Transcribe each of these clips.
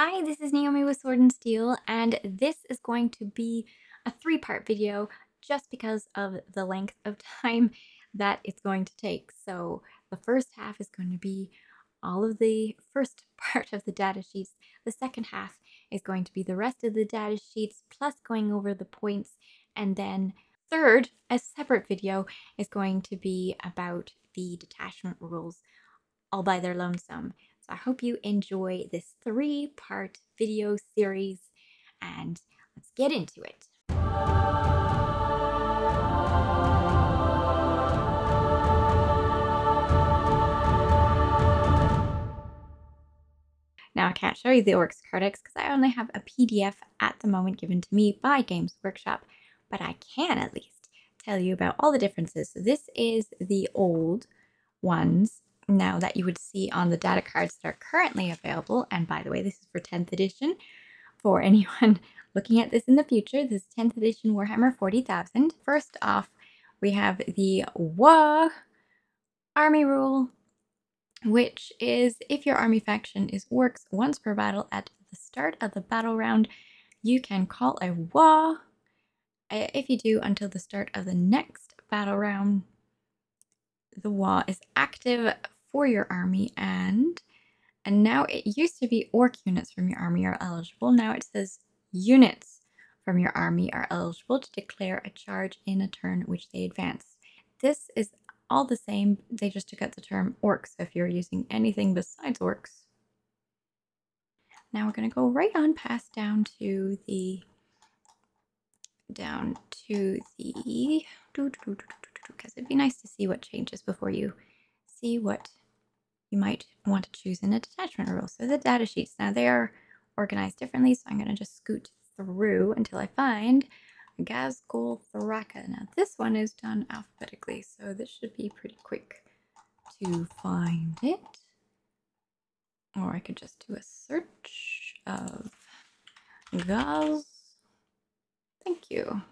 Hi, this is Naomi with Sword and Steele, and this is going to be a three part video just because of the length of time that it's going to take. So, the first half is going to be all of the first part of the data sheets, the second half is going to be the rest of the data sheets, plus going over the points, and then third, a separate video, is going to be about the detachment rules all by their lonesome. I hope you enjoy this three part video series and let's get into it. Now I can't show you the Orks Codex because I only have a PDF at the moment given to me by Games Workshop, but I can at least tell you about all the differences. So this is the old ones now that you would see on the data cards that are currently available. And by the way, this is for 10th edition. For anyone looking at this in the future, this is 10th edition Warhammer 40,000. First off, we have the Waaagh army rule, which is if your army faction is Orks once per battle at the start of the battle round, you can call a Waaagh. If you do until the start of the next battle round, the Waaagh is active for your army and and now it used to be ork units from your army are eligible. Now it says units from your army are eligible to declare a charge in a turn which they advance. This is all the same, they just took out the term orks So if you're using anything besides orks. Now we're going to go right on past down to the down to the because it'd be nice to see what changes before you see what you might want to choose in a detachment rule. So the data sheets, now they are organized differently, so I'm going to just scoot through until I find Ghazghkull Thraka. Now this one is done alphabetically, so this should be pretty quick to find it. Or I could just do a search of Gaz. Thank you.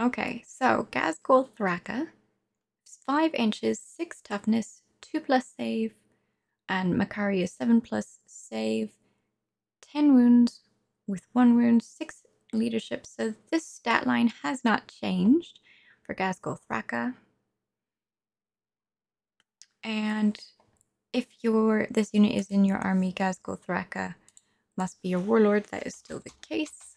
Okay, so Ghazghkull Thraka 5 inches, 6 toughness, 2 plus save, and Makari is 7 plus save, 10 wounds with 1 wound, 6 leadership. So this stat line has not changed for Ghazghkull Thraka. And if your this unit is in your army, Ghazghkull Thraka must be your warlord. That is still the case.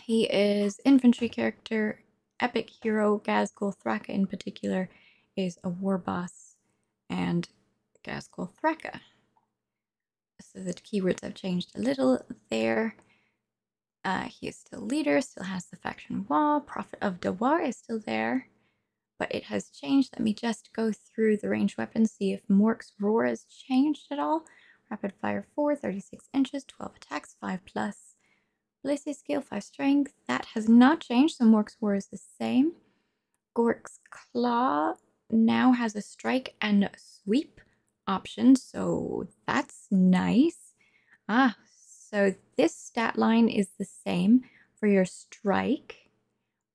He is infantry character, epic hero Ghazghkull Thraka in particular is a war boss and Ghazghkull Thraka. So the keywords have changed a little there. Uh, he is still leader, still has the faction Waaagh. Prophet of Dawar is still there, but it has changed. Let me just go through the ranged weapons, see if Mork's Roar has changed at all. Rapid fire 4, 36 inches, 12 attacks, 5 plus. Ballistic skill 5 strength. That has not changed, so Mork's Roar is the same. Gork's Claw now has a strike and sweep option, so that's nice. Ah, so this stat line is the same for your strike,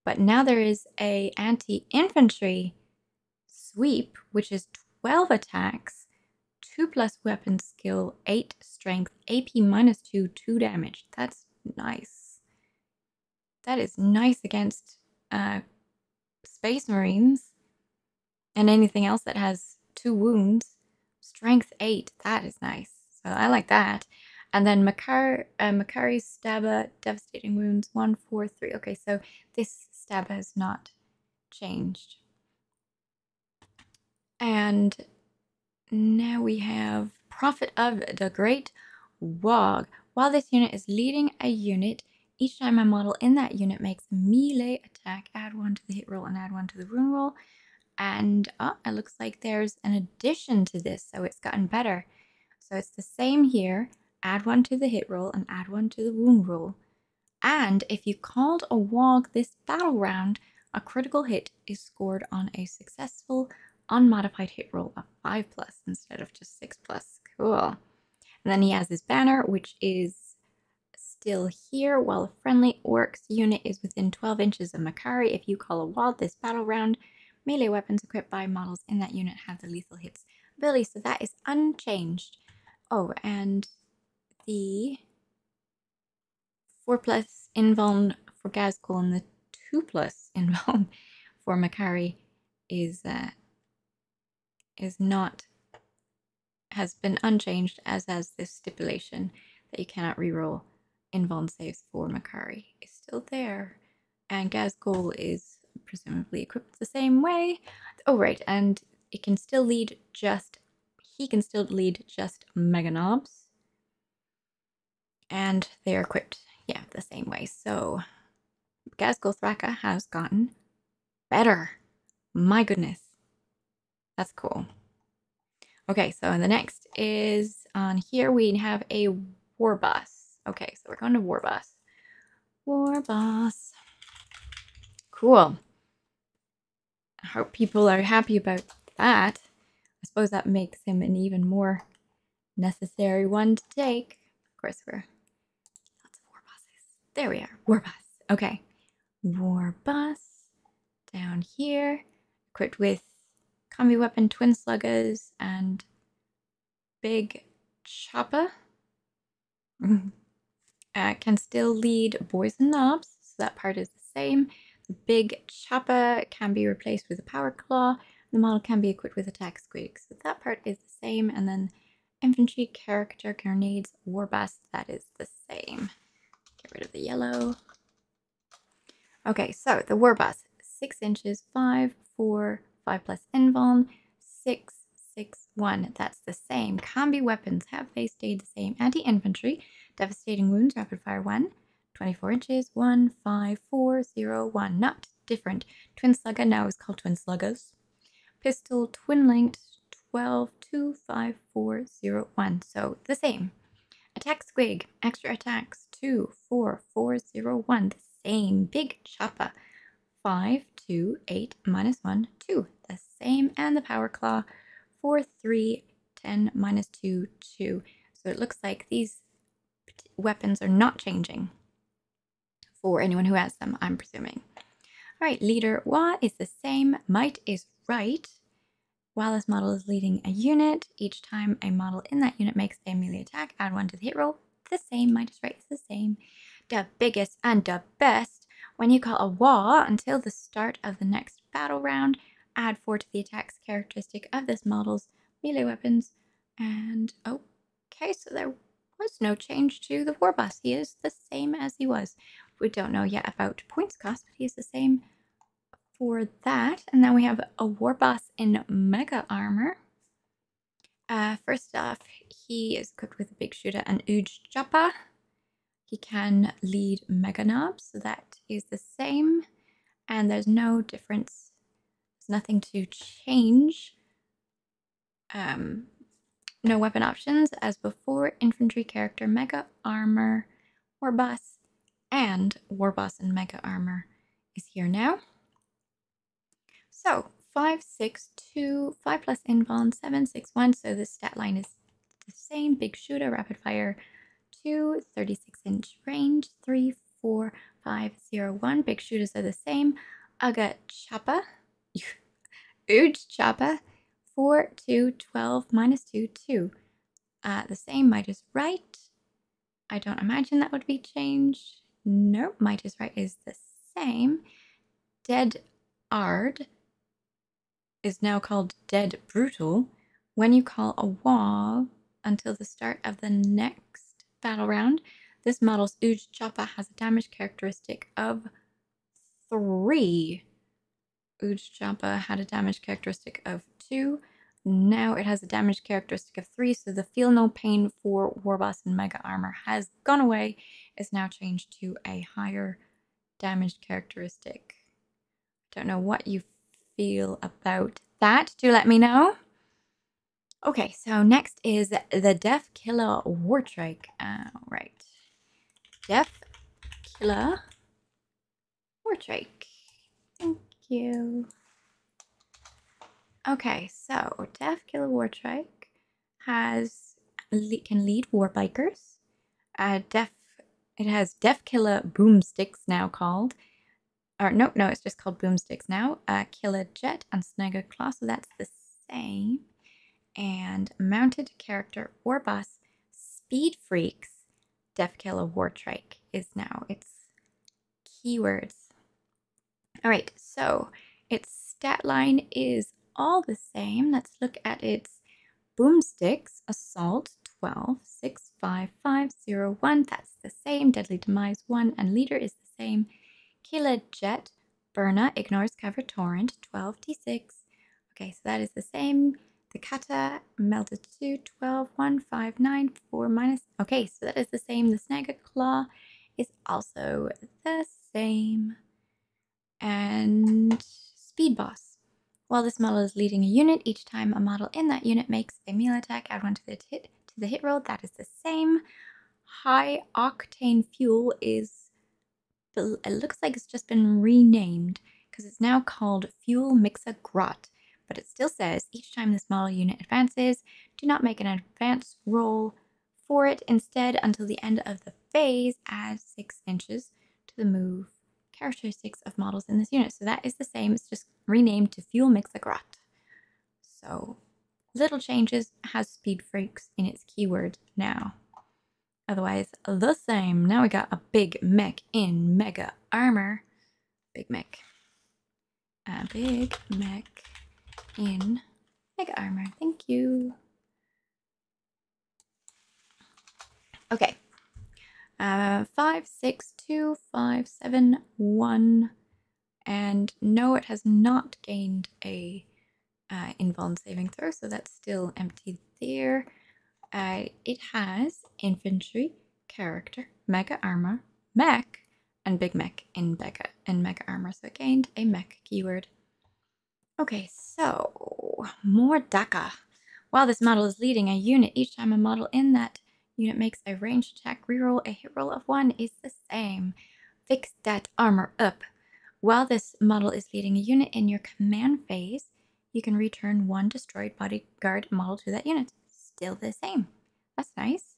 but now there is a anti-infantry sweep, which is 12 attacks, 2 plus weapon skill, 8 strength, AP minus 2, 2 damage. That's nice. That is nice against uh, Space Marines and anything else that has two wounds. Strength 8, that is nice. So I like that. And then Makar, uh, Makari's Stabba, Devastating Wounds, 1, 4, 3. Okay, so this Stabba has not changed. And now we have Prophet of the Great Waaagh. While this unit is leading a unit, each time a model in that unit makes a melee attack, add one to the hit roll and add one to the wound roll. And oh, it looks like there's an addition to this, so it's gotten better. So it's the same here. Add one to the hit roll and add one to the wound roll. And if you called a Waaagh this battle round, a critical hit is scored on a successful unmodified hit roll of 5 plus instead of just 6 plus. Cool. And then he has his banner, which is still here, while a friendly orks unit is within 12 inches of Makari. If you call a Waaagh this battle round, melee weapons equipped by models in that unit have the lethal hits ability. So that is unchanged Oh, and the 4 plus invuln for Ghazghkull and the 2 plus invuln for Makari is uh, is not has been unchanged as as this stipulation that you cannot reroll invuln saves for Makari is still there. And Ghazghkull is presumably equipped the same way. Oh right, and it can still lead just he can still lead just Mega Knobs. And they are equipped, yeah, the same way. So Ghazghkull Thraka has gotten better. My goodness. That's cool. Okay, so the next is on here we have a war boss. Okay, so we're going to war boss. War boss. Cool. I hope people are happy about that. I suppose that makes him an even more necessary one to take. Of course, we're lots of war bosses. There we are. War boss. Okay. War boss Down here. Equipped with combi weapon, twin sluggers, and big chopper. uh, can still lead boys and knobs, so that part is the same. The big chopper can be replaced with a power claw. The model can be equipped with attack squeak, so that part is the same. And then infantry character grenades warboss, that is the same. Get rid of the yellow. Okay, so the warboss, six inches, five, four, five plus invuln, six, six, one. That's the same. Combi weapons, have they stayed the same? Anti-infantry, devastating wounds, rapid fire one, 24 inches, one, five, four, zero, one. Not different. Twin slugger now is called twin sluggers. Pistol, twin linked, 12, 2, 5, 4, 0, 1. So the same. Attack squig, extra attacks, 2, 4, 4, 0, 1. The same. Big chopper, 5, 2, 8, minus 1, 2. The same. And the power claw, 4, 3, 10, minus 2, 2. So it looks like these weapons are not changing for anyone who has them, I'm presuming. All right, leader Waaagh is the same. Might is right. While this model is leading a unit, each time a model in that unit makes a melee attack, add one to the hit roll. The same, Might is right is the same. The biggest and the best. When you call a Waaagh until the start of the next battle round, add four to the attacks characteristic of this model's melee weapons. And okay, so there was no change to the war boss. He is the same as he was. We don't know yet about points cost, but he is the same for that. And then we have a war boss in mega armor. Uh, first off, he is equipped with a big shooter and Uj Joppa. He can lead mega knobs, so that is the same. And there's no difference. There's nothing to change. Um, no weapon options as before. Infantry character, mega armor, war boss, and war boss and mega armor is here now. So 5, 6, 2, 5 plus invuln, 7, 6, 1. So the stat line is the same. Big shooter, rapid fire, 2, 36 inch range, 3, 4, 5, 0, 1. Big shooters are the same. Aga Chapa, Uj Chapa, 4, 2, 12, minus 2, 2. Uh, the same, might is right. I don't imagine that would be changed. Nope, might is right is the same. Dead Ard is now called Dead Brutal. When you call a Waaagh until the start of the next battle round, this model's Uj Choppa has a damage characteristic of 3. Uj Choppa had a damage characteristic of 2. Now it has a damage characteristic of 3, so the feel no pain for Warboss and Mega Armor has gone away. It's now changed to a higher damage characteristic. Don't know what you feel about that. Do let me know. Okay, so next is the Deffkilla Wartrike. All right. Deaf Killer Wartrike. Thank you. Okay, so Deffkilla Wartrike has can lead war bikers. Uh, it has Deffkilla Boomsticks now called. Or no, no, it's just called Boomsticks now. Uh, Killa Jet and Snagga Claw, so that's the same. And mounted character war boss Speed Freaks Deffkilla Wartrike is now its keywords. All right, so its stat line is all the same. Let's look at its boomsticks. Assault 12, 6, 5, 5, 0, 1. That's the same. Deadly Demise 1 and Leader is the same. Killa Jet Burna ignores cover torrent 12d6. Okay, so that is the same. The kata melted to 12, 1, 5, 9, 4 minus. Okay, so that is the same. The snagga claw is also the same. And speed boss. While this model is leading a unit, each time a model in that unit makes a melee attack, add one to the hit to the hit roll. That is the same. High octane fuel is it looks like it's just been renamed because it's now called Fuel Mixer Grot. But it still says each time this model unit advances, do not make an advance roll for it. Instead, until the end of the phase, add 6 inches to the move characteristics of models in this unit. So that is the same, it's just renamed to Fuel Mixer Grot. So little changes has Speed Freaks in its keyword now. Otherwise, the same. Now we got a big mech in mega armor. Big mech. A big mech in mega armor. Thank you. Okay. Uh, five, six, two, five, seven, one, and no, it has not gained a uh, invuln saving throw, so that's still empty there. Uh, it has infantry, character, mega armor, mech, and big mech in mega in mega armor. So it gained a mech keyword. Okay, so more Dakka. While this model is leading a unit, each time a model in that unit makes a ranged attack reroll, a hit roll of one is the same. Fix that armor up. While this model is leading a unit in your command phase, you can return one destroyed bodyguard model to that unit still the same. That's nice.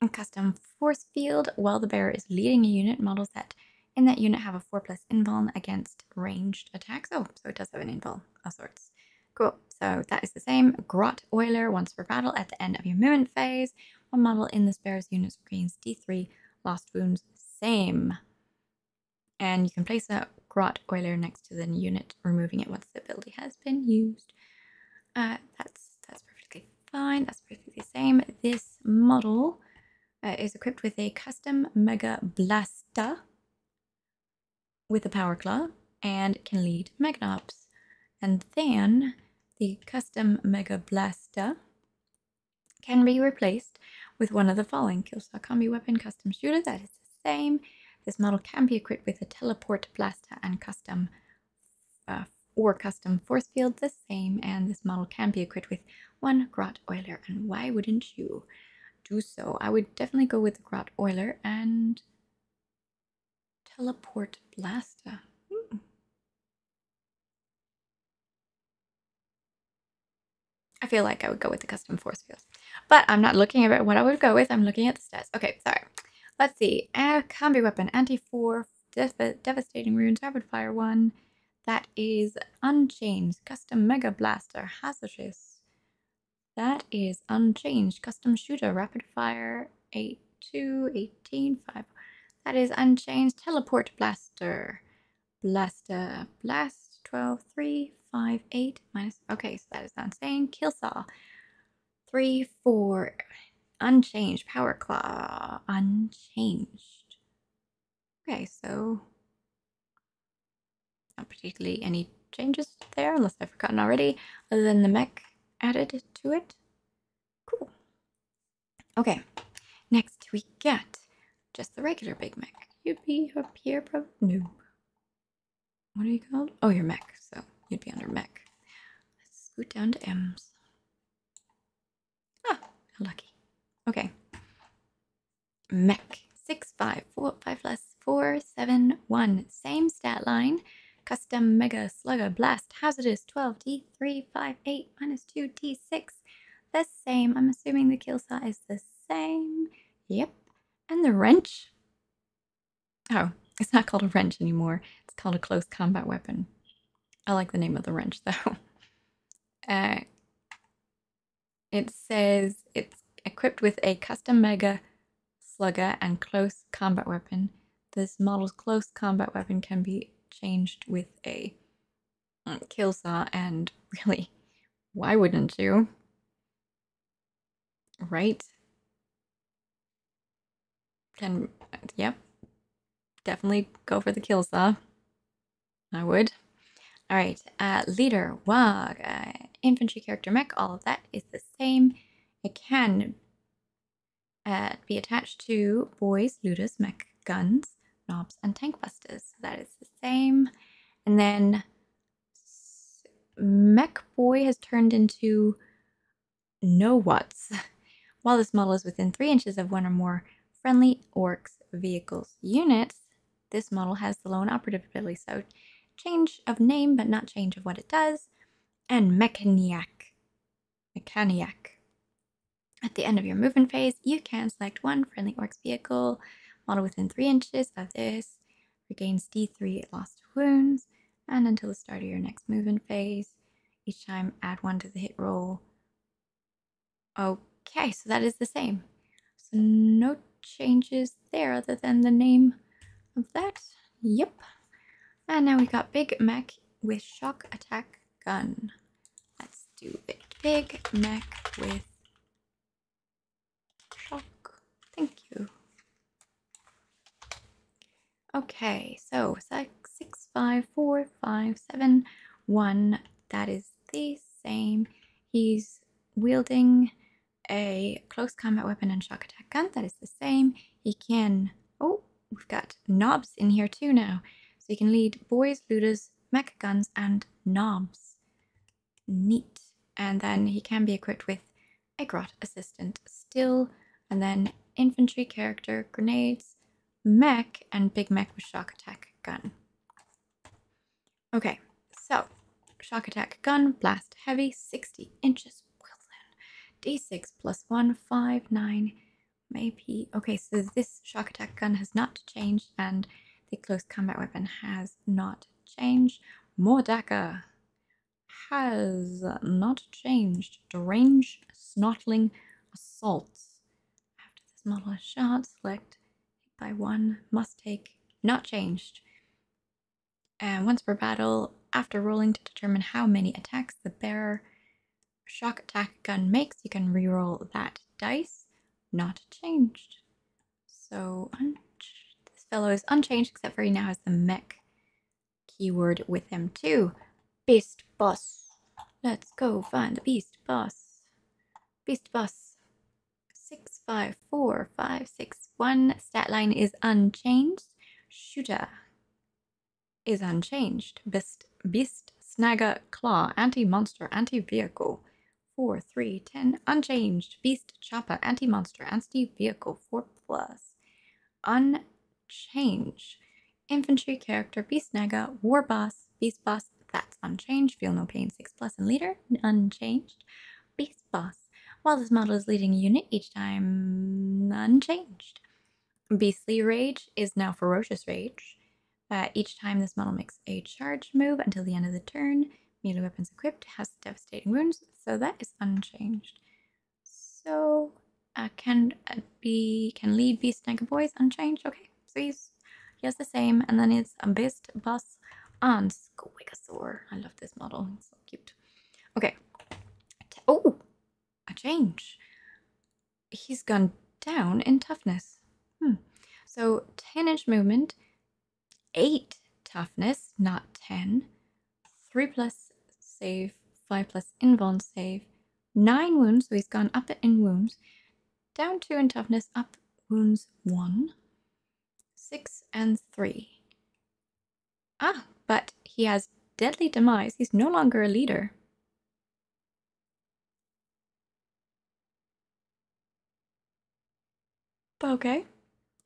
And custom force field, while the bearer is leading a unit, models that in that unit have a 4 plus invuln against ranged attacks. Oh, so it does have an invuln of sorts. Cool. So that is the same. Grot Oiler, once per battle at the end of your movement phase. One model in the bearer's unit gains D3 lost wounds. Same. And you can place a Grot Oiler next to the unit, removing it once the ability has been used. Uh, that's that's perfectly fine. That's perfectly the same. This model uh, is equipped with a custom Mega Blaster with a Power Claw and can lead Magnobs. And then the custom Mega Blaster can be replaced with one of the following Killsaw Combi Weapon Custom Shooter. That is the same. This model can be equipped with a Teleport Blaster and custom uh, or custom force field the same and this model can be equipped with one Grot Oiler and why wouldn't you do so? I would definitely go with the Grot Oiler and Teleport Blaster. Hmm. I feel like I would go with the custom force field. But I'm not looking at what I would go with. I'm looking at the stats. Okay, sorry. Let's see. A combi weapon, anti-4, dev devastating runes, rapid fire 1, that is unchanged. Custom Mega Blaster, Hazardous. That is unchanged. Custom Shooter, Rapid Fire, 8, 2, 18, 5. That is unchanged. Teleport Blaster. Blaster, Blast, 12, 3, 5, 8, minus. Okay, so that is insane. Kill Saw, 3, 4. Unchanged. Power Claw, unchanged. Okay, so not particularly any changes there, unless I've forgotten already, other than the mech added to it. Cool. Okay, next we get just the regular Big Mech, You'd be a here, bro. No. What are you called? Oh, you're mech, so you'd be under mech. Let's scoot down to M's. Ah, lucky. Okay. Mech. Six, five, four, five less, four, seven, one. Same stat line. Custom Mega Slugger Blast Hazardous 12D3, 5, 8, minus 2D6. The same. I'm assuming the kill saw is the same. Yep. And the wrench. Oh, it's not called a wrench anymore. It's called a close combat weapon. I like the name of the wrench though. Uh, it says it's equipped with a custom mega slugger and close combat weapon. This model's close combat weapon can be changed with a mm, kill saw, and really, why wouldn't you? Right? Can, yep, definitely go for the kill saw. I would. All right, uh, leader, Wog, uh, infantry character mech, all of that is the same. It can uh, be attached to boys, looters, mech guns, knobs, and tank busters. That is the same. And then Mech Boy has turned into No What's. While this model is within three inches of one or more friendly orks vehicles units, this model has the lone operative ability, so change of name but not change of what it does, and Mechaniac. Mechaniac. At the end of your movement phase, you can select one friendly orks vehicle model within 3 inches of this, regains D3 lost wounds, and until the start of your next movement phase, each time add 1 to the hit roll. Okay, so that is the same. So no changes there other than the name of that. Yep. And now we got Big Mech with Shock Attack Gun. Let's do it. Big Mech with Shock. Thank you. Okay, so six, five, four, five, seven, one. That is the same. He's wielding a close combat weapon and shock attack gun. That is the same. He can. Oh, we've got knobs in here too now. So he can lead boys, looters, mech guns, and knobs. Neat. And then he can be equipped with a grot assistant still, and then infantry character, grenades, mech, and big mech with shock attack gun. Okay, so shock attack gun, blast heavy, 60 inches. Well then, d6 plus 1, 5, 9, maybe. Okay, so this shock attack gun has not changed, and the close combat weapon has not changed. More Dakka has not changed. Derange Snotling Assaults. After this model is shot, select by one, must take, not changed. And once per battle, after rolling to determine how many attacks the bearer shock attack gun makes, you can reroll that dice, not changed. So this fellow is unchanged except for he now has the mech keyword with him too. Beast boss. Let's go find the beast boss. Beast boss. Six five four five six one. Stat line is unchanged. Shooter is unchanged. Beast beast snagga claw anti monster anti vehicle. 4 3 10 unchanged. Beast chopper anti monster anti vehicle 4 plus. Un change. Infantry character, Beast Snagga, War Boss, Beast Boss, that's unchanged. Feel no pain, 6 plus and leader, unchanged. Beast Boss. While this model is leading a unit, each time unchanged. Beastly Rage is now Ferocious Rage. Uh, each time this model makes a charge move until the end of the turn, melee weapons equipped has devastating wounds, so that is unchanged. So, uh, can uh, be can lead Beast Snagga Boys unchanged? Okay so he's he has the same, and then it's a Beast Boss on Squigosaur. I love this model, it's so cute. Okay. Oh, a change. He's gone down in toughness. Hmm. So 10 inch movement, 8 toughness, not 10, 3 plus save, 5 plus invuln save, 9 wounds, so he's gone up in wounds, down 2 in toughness, up wounds 1, six and three. Ah, but he has deadly demise. He's no longer a leader. Okay.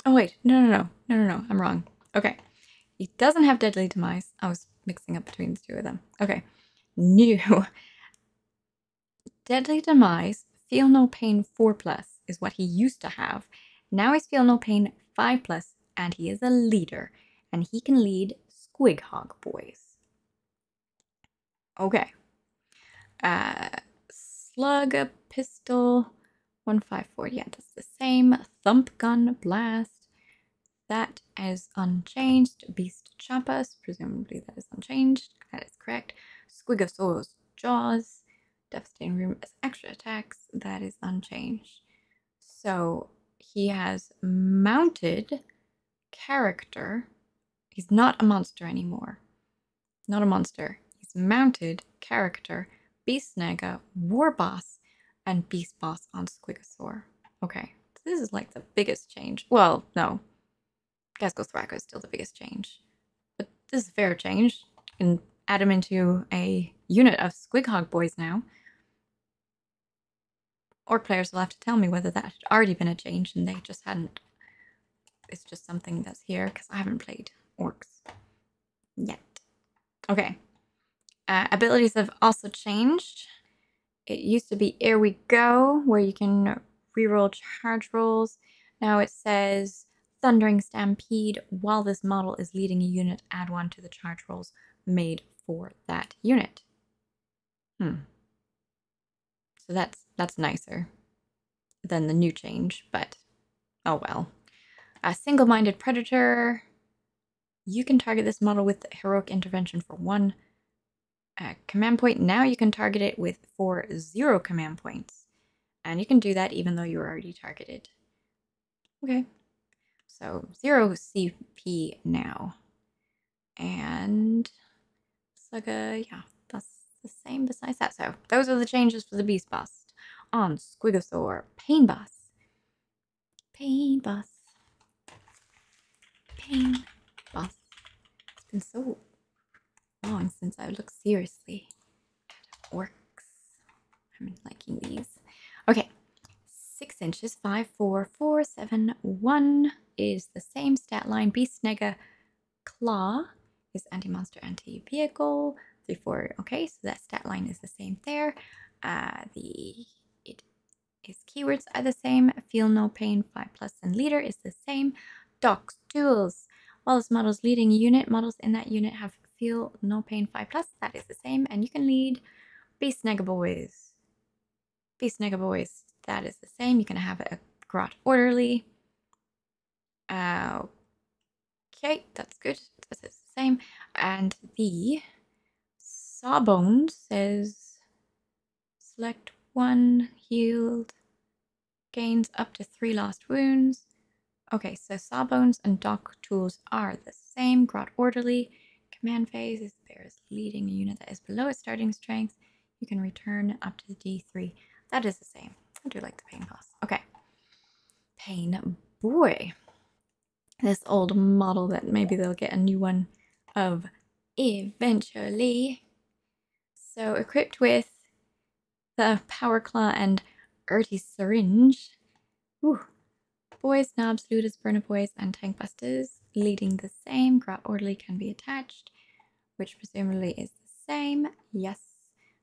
Oh, wait. No, no, no. No, no, no. I'm wrong. Okay. He doesn't have deadly demise. I was mixing up between the two of them. Okay. New. Deadly demise, feel no pain 4 plus is what he used to have. Now he's feel no pain 5 plus and he is a leader, and he can lead Squig Hog boys. Okay. Uh, slug, pistol, 154. Yeah, that's the same. Thump Gun Blast. That is unchanged. Beast Chapas. Presumably that is unchanged. That is correct. Squigosaurus Jaws. Devastating Room as extra attacks. That is unchanged. So he has mounted character. He's not a monster anymore. Not a monster. He's mounted character. Beast Snagga, War Boss, and Beast Boss on Squigosaur. Okay, so this is like the biggest change. Well, no. Ghazghkull Thraka is still the biggest change. But this is a fair change. Can add him into a unit of Squighog boys now. Ork players will have to tell me whether that had already been a change and they just hadn't. It's just something that's here because I haven't played orks yet. Okay. Uh, abilities have also changed. It used to be Here We Go, where you can reroll charge rolls. Now it says Thundering Stampede. While this model is leading a unit, add one to the charge rolls made for that unit. Hmm. So that's that's nicer than the new change, but oh well. A single-minded predator. You can target this model with heroic intervention for one uh, command point. Now you can target it with for zero command points. And you can do that even though you're already targeted. Okay. So zero CP now. And Saga, yeah, that's the same besides that. So those are the changes for the Beast Boss on Squigosaur. Painboss. Pain Bus. Pain Bus. It's been so long since I've looked seriously at orks. I'm liking these. Okay, six inches, five, four, four, seven, one is the same stat line. Beast Snagga Claw is anti-monster, anti-vehicle. Three, four. Okay, so that stat line is the same there. Uh, the it is keywords are the same. Feel no pain. Five plus and leader is the same. Docs tools. While this model's leading unit, models in that unit have feel no pain 5 plus. That is the same. And you can lead Beast Snagga Boys. Beast Snagga Boys. That is the same. You can have a Grot Orderly. Uh, okay, that's good. This is same. And the Sawbones says select one healed gains up to three lost wounds. Okay, so Sawbones and Doc Tools are the same. Grot Orderly command phase is there is leading a unit that is below its starting strength. You can return up to the D3. That is the same. I do like the pain boss. Okay. Pain boy. This old model that maybe they'll get a new one of eventually. So equipped with the Power Claw and Earthy Syringe. Ooh. Boys, Knobs, Looters, Burner Boys, and Tank Busters leading the same. Grot Orderly can be attached which presumably is the same. Yes,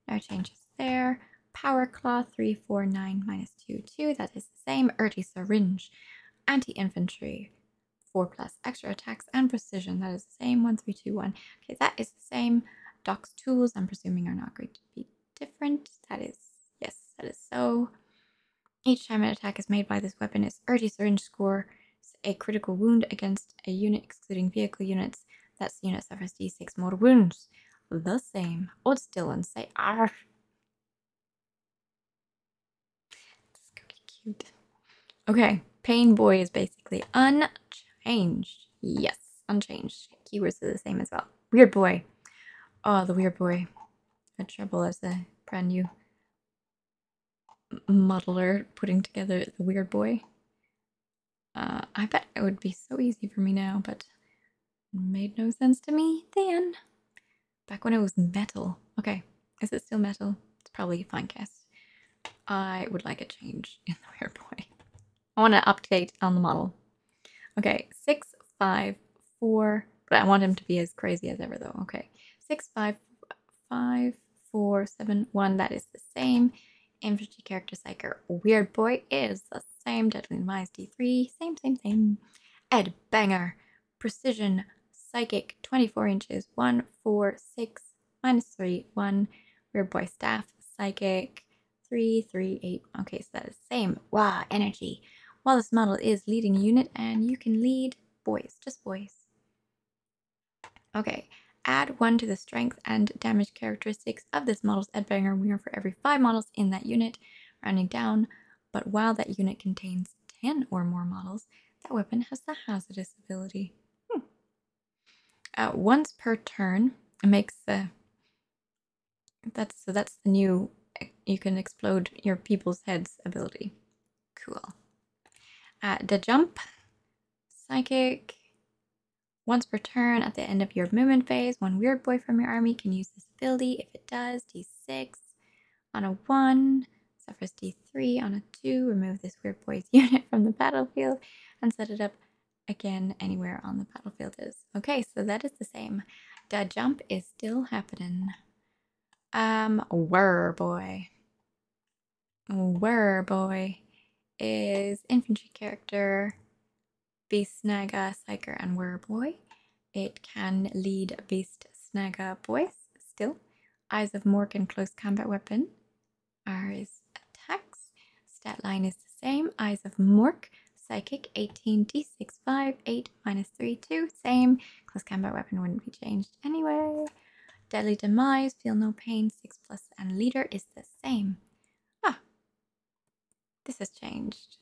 no changes there. Power Claw 349 minus 2, 2. That is the same. Earthy Syringe, Anti-Infantry, 4 plus extra attacks and precision. That is the same. 1321. Okay, that is the same. Doc's tools, I'm presuming, are not going to be different. That is, yes, that is so. Each time an attack is made by this weapon, its Earthy Syringe score a critical wound against a unit excluding vehicle units that unit suffers d6 more wounds. The same. Hold still and say R. This is cute. Okay, Pain Boy is basically unchanged. Yes, unchanged. Keywords are the same as well. Weird Boy. Oh, the Weird Boy. A trouble as a brand new modeler putting together the Weird Boy. Uh, I bet it would be so easy for me now, but Made no sense to me then. Back when it was metal. Okay, is it still metal? It's probably Finecast. I would like a change in the weird boy. I want to update on the model. Okay, six, five, four, but I want him to be as crazy as ever though. Okay, six, five, five, four, seven, one. That is the same. Infantry character psyker. Weird boy is the same. Deadly Demise D3. Same, same, same. Ed Banger. Precision Psychic, 24 inches, 1, 4, 6, minus 3, 1. Weird Boy Staff, Psychic, three, three, eight. Okay, so that is the same. Wow, energy. While this model is leading unit, and you can lead boys, just boys. Okay, add one to the strength and damage characteristics of this model's Edbanger Weir for every five models in that unit, rounding down. But while that unit contains 10 or more models, that weapon has the hazardous ability. Hmm. Uh, once per turn, it makes the that's so that's the new you can explode your people's heads ability. Cool. Uh, the jump, psychic. Once per turn at the end of your movement phase, one weird boy from your army can use this ability. If it does, d6 on a 1, suffers d3 on a 2. Remove this weird boy's unit from the battlefield and set it up again anywhere on the battlefield is. Okay, so that is the same. The jump is still happening. Um, Wurrboy. Whir Boy is infantry character, Beast Snagga, Psyker, and Wurrboy. It can lead Beast Snaga boys still. Eyes of Mork and close combat weapon are his attacks. Stat line is the same. Eyes of Mork, Psychic 18 d 6 5 8 minus 3 2. Same. Close combat weapon wouldn't be changed anyway. Deadly Demise, Feel No Pain, 6 plus, and Leader is the same. This has changed.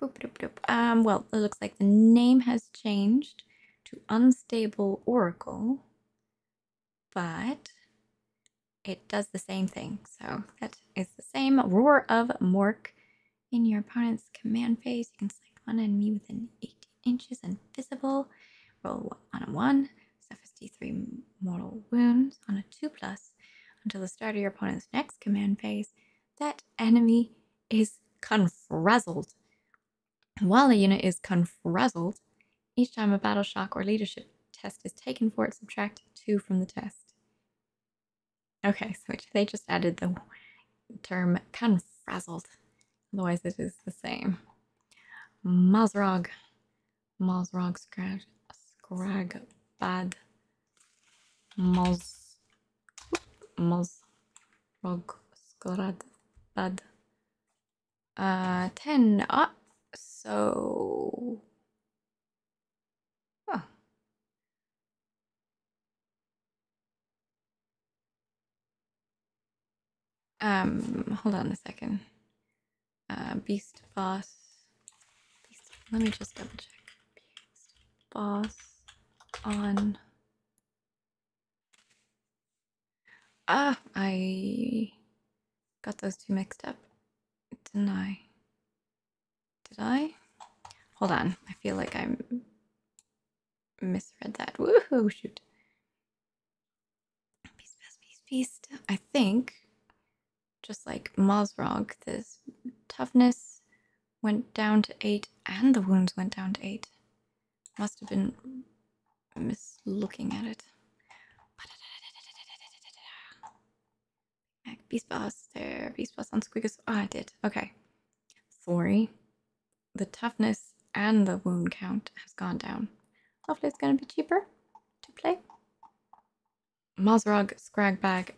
Boop, boop, boop. Um, well, it looks like the name has changed to Unstable Oracle, but it does the same thing. So that is the same. Roar of Mork. In your opponent's command phase, you can select one enemy within 18 inches and visible. Roll on a 1 suffers D3 mortal wounds on a 2 plus until the start of your opponent's next command phase. That enemy is confrazzled. While a unit is confrazzled, each time a battle shock or leadership test is taken for it, subtract 2 from the test. Okay, so they just added the term confrazzled. Otherwise, it is the same. Mozrog. Mozrog Scrag. Scrag bad Moz Moz Rog Skorad bad uh 10 up so oh. um hold on a second uh beast boss beast let me just double check beast boss on. Ah, I got those two mixed up. Didn't I? Did I? Hold on. I feel like I misread that. Woohoo! Shoot. Beast, beast, beast, beast. I think, just like Mozrog, this toughness went down to 8 and the wounds went down to 8. Must have been miss looking at it. Beast there. Beast boss on Squiggus. Oh, I did. Okay. Sorry. The toughness and the wound count has gone down. Hopefully, it's going to be cheaper to play. Mozrog Scrag Bag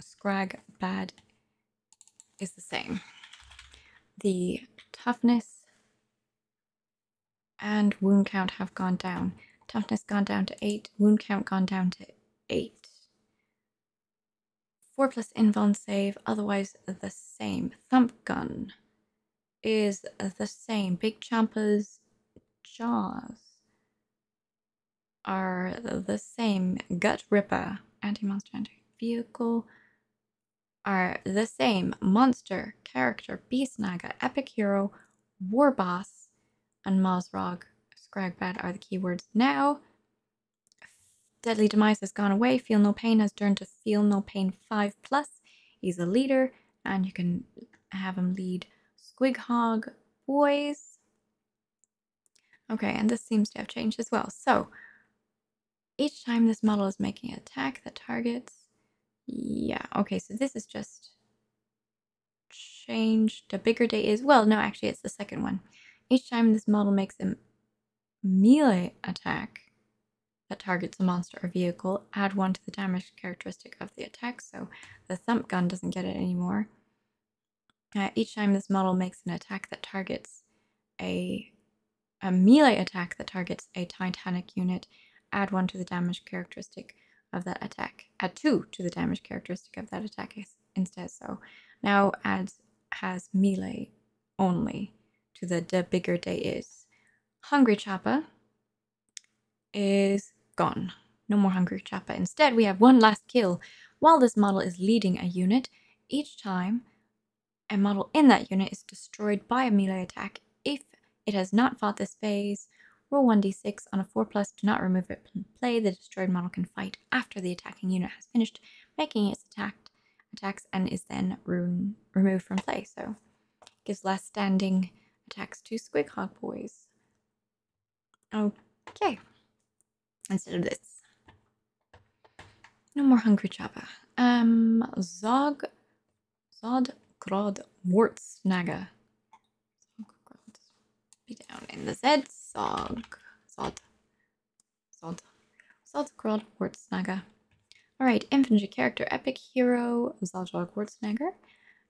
Scrag Bad is the same. The toughness and wound count have gone down. Toughness gone down to 8. Wound count gone down to 8. 4 plus invuln save, otherwise the same. Thump gun is the same. Big Champa's jaws are the same. Gut Ripper, anti-monster, anti-vehicle are the same. Monster, character, Beast Snagga, Epic Hero, War Boss, and Mozrog Skragbad are the keywords now. Deadly Demise has gone away. Feel No Pain has turned to Feel No Pain 5 plus. He's a leader, and you can have him lead Squig Hog boys. Okay, and this seems to have changed as well. So, each time this model is making an attack that targets. Yeah, okay, so this is just changed. A bigger day is, well, no, actually, it's the second one. Each time this model makes a melee attack that targets a monster or vehicle, add one to the damage characteristic of the attack, so the thump gun doesn't get it anymore. Uh, each time this model makes an attack that targets a, a melee attack that targets a Titanic unit, add one to the damage characteristic of that attack. Add two to the damage characteristic of that attack instead. So now adds has melee only to the the bigger day is. Hungry Choppa is gone. No more Hungry Choppa. Instead, we have one last kill. While this model is leading a unit, each time a model in that unit is destroyed by a melee attack, if it has not fought this phase, roll 1d6 on a 4 plus, do not remove it from play. The destroyed model can fight after the attacking unit has finished making its attacked attacks and is then removed from play. So gives less standing attacks to Squighog boys. Okay. Instead of this. No more hungry Choppa. Um, Zog, Zod, Grod, Wartsnaga. Be down in the Z. Zog, Zod, Zod, Zod, Grod, Wartsnaga. All right, infantry character, epic hero, Zaldrog Wartsnager.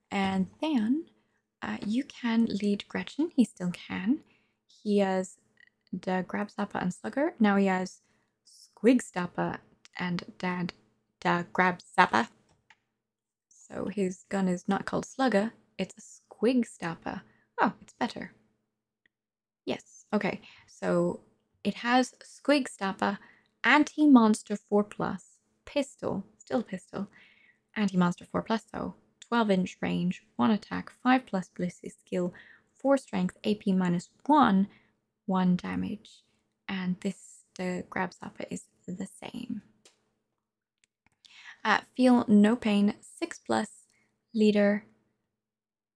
And then uh, you can lead Gretchen. He still can. He has the Grabstappa and Slugger. Now he has Squigstappa and Dad Da Grabstappa. So his gun is not called Slugger, it's a Squigstappa. Oh, it's better. Yes, okay. So it has Squigstappa, Anti-Monster 4 Plus, Pistol, still pistol, Anti-Monster 4 Plus though, 12 inch range, 1 attack, 5 plus ballistic skill, 4 strength, AP minus 1, 1 damage. And this, the Grabstappa is the same. Uh, feel no pain, 6 plus, leader,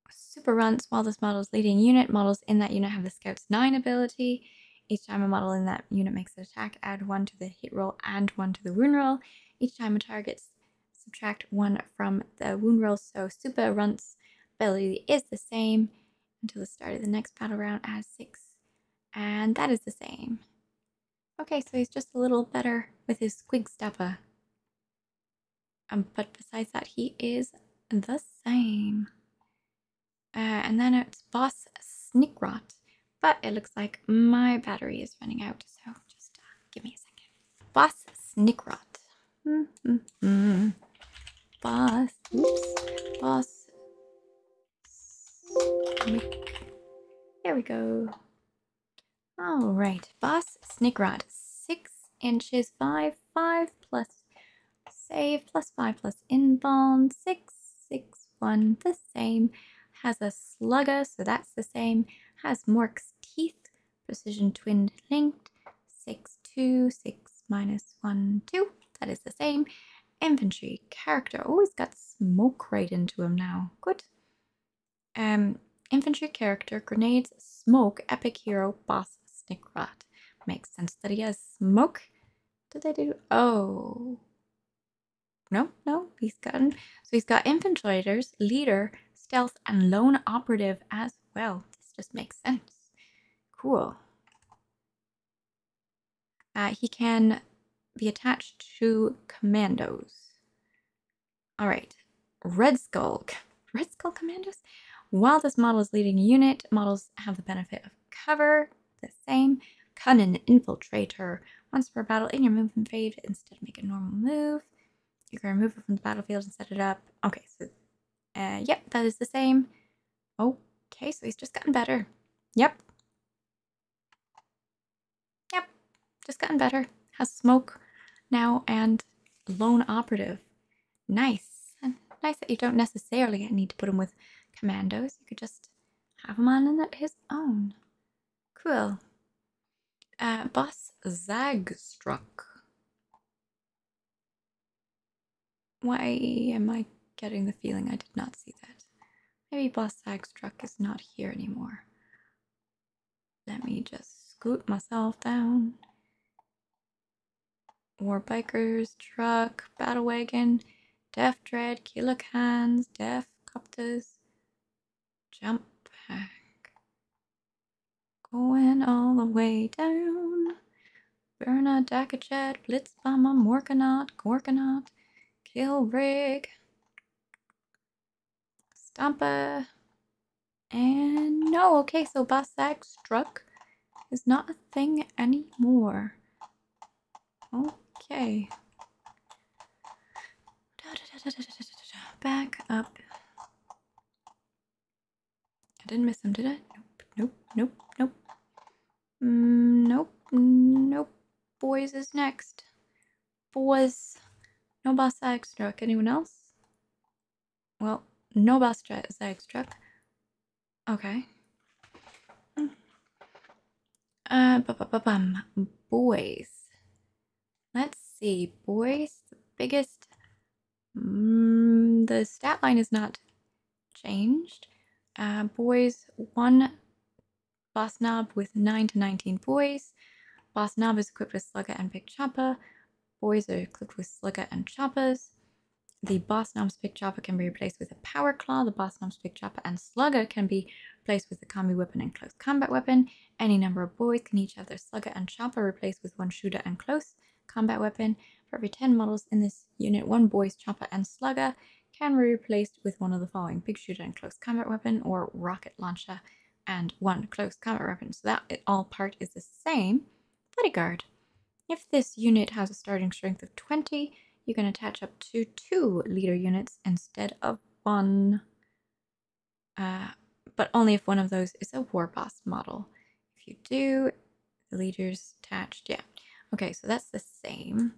super runs while this model is leading unit. Models in that unit have the Scout's 9 ability. Each time a model in that unit makes an attack, add 1 to the hit roll and 1 to the wound roll. Each time a target subtract one from the wound roll. So Super Runt's ability is the same until the start of the next battle round as six. And that is the same. Okay, so he's just a little better with his Squigstappa. Um, but besides that, he is the same. Uh, and then it's Boss Snikrot. But it looks like my battery is running out, so just uh, give me a second. Boss Snikrot. Mm. -hmm boss. Oops. Boss. There we go. All right. Boss Snikrot. Six inches, five, five plus save, plus five plus invuln, six, six, one, the same. Has a slugger, so that's the same. Has Mork's teeth, precision twin linked, six, two, six minus one, two. That is the same. Infantry character always got smoke right into him now. Good. Um, infantry character grenades, smoke, epic hero, boss, Snikrot. Makes sense that he has smoke. What did they do? Oh. No, no, he's gotten. So he's got infiltrators, leader, stealth, and lone operative as well. This just makes sense. Cool. Uh, he can be attached to commandos. All right, Red Skull. Red Skull commandos? While this model is leading unit, models have the benefit of cover, the same. Cunning Infiltrator. Once per battle in your movement phase, instead make a normal move, you can remove it from the battlefield and set it up. Okay, so, uh, yep, that is the same. Okay, so he's just gotten better. Yep. Yep, just gotten better. Has smoke now and lone operative. Nice. Nice that you don't necessarily need to put him with commandos. You could just have him on his own. Cool. Uh, Boss Zagstruk. Why am I getting the feeling I did not see that? Maybe Boss Zagstruk is not here anymore. Let me just scoot myself down. War Bikers, Truck, Battle Wagon, Deff Dread, Killer Kilocans, Deff Koptas, Jump Pack. Going all the way down. Burna, Dakkajet, Blitzbomber, Morkanaut, Gorkanaut, Kill Rig, Stomper, And no, okay, so Boss Zagstruk is not a thing anymore. Okay. Back up. I didn't miss him, did I? Nope, nope, nope. Mm, nope, nope. Boys is next. Boys. No boss Zagstruk. Anyone else? Well, no boss Zagstruk. Okay. Uh, bu -bu -bu bum. boys. Let's see, boys. The biggest. Mm, the stat line is not changed. Uh, boys, one boss knob with 9 to 19 boys. Boss knob is equipped with Slugger and Big Chopper. Boys are equipped with Slugger and Choppers. The Boss Knob's Big Chopper can be replaced with a Power Claw. The Boss Knob's Big Chopper and Slugger can be replaced with a Combi Weapon and Close Combat Weapon. Any number of boys can each have their Slugger and Chopper replaced with one Shooter and Close Combat Weapon. For every 10 models in this unit, one boy's Chopper and Slugger can be replaced with one of the following Big Shooter and Close Combat Weapon or Rocket Launcher and one Close Combat Weapon. So that all part is the same. Bodyguard. If this unit has a starting strength of 20, you can attach up to two leader units instead of one. Uh, but only if one of those is a war boss model. If you do, the leader's attached. Yeah. Okay, so that's the same.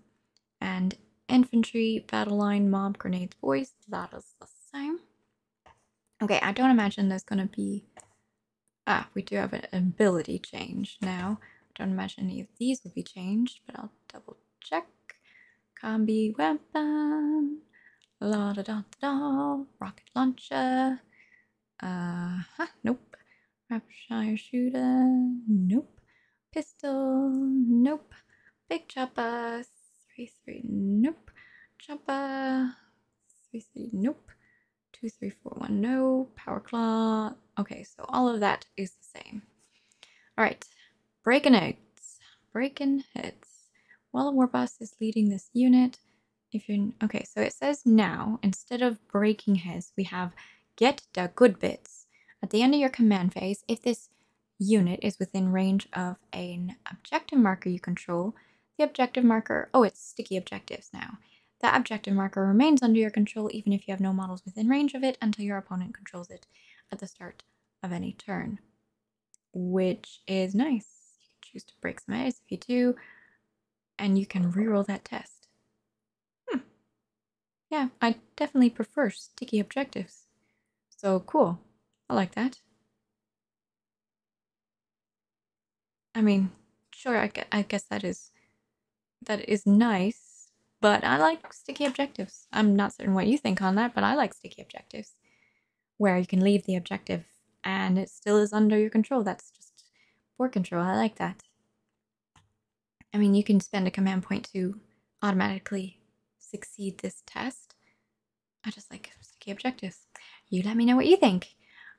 And infantry, battle line, mob, grenades, boys, that is the same. Okay, I don't imagine there's going to be... Ah, we do have an ability change now. I don't imagine any of these will be changed, but I'll double check. Combi weapon. La da da da. Rocket launcher. Uh huh. Nope. Rapshire shooter. Nope. Pistol. Nope. Big chopper. Three three. Nope. Chopper. Three three. Nope. Two three four one. No. Power claw. Okay, so all of that is the same. All right. Breaking eggs. Breaking heads while warboss is leading this unit, if you're okay, so it says now instead of breaking heads, we have get the good bits. At the end of your command phase, if this unit is within range of an objective marker you control, the objective marker, oh, it's sticky objectives now. That objective marker remains under your control even if you have no models within range of it until your opponent controls it at the start of any turn, which is nice. You can choose to break some heads if you do, and you can reroll that test. Hmm. Yeah, I definitely prefer sticky objectives. So cool. I like that. I mean, sure, I, I guess that is that is nice, but I like sticky objectives. I'm not certain what you think on that, but I like sticky objectives. Where you can leave the objective and it still is under your control. That's just board control. I like that. I mean, you can spend a command point to automatically succeed this test. I just like sticky objectives. You let me know what you think.